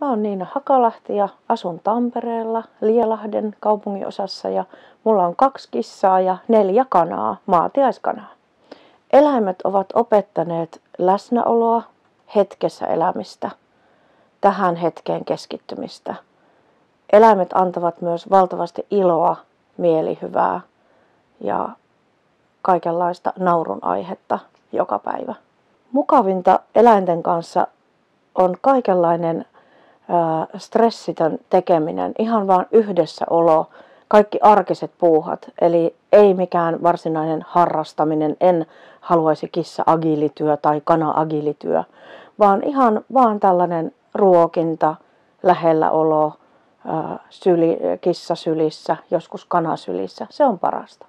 Mä oon Niina Hakalahti ja asun Tampereella Lielahden kaupunginosassa ja mulla on kaksi kissaa ja neljä kanaa, maatiaiskanaa. Eläimet ovat opettaneet läsnäoloa, hetkessä elämistä, tähän hetkeen keskittymistä. Eläimet antavat myös valtavasti iloa, mielihyvää ja kaikenlaista naurun aihetta joka päivä. Mukavinta eläinten kanssa on kaikenlainen stressitön tekeminen, ihan vaan yhdessäolo, kaikki arkiset puuhat, eli ei mikään varsinainen harrastaminen, en haluaisi kissa agilityö tai kana agilityö, vaan ihan vaan tällainen ruokinta, lähelläolo, syli, kissa sylissä, joskus kana sylissä, se on parasta.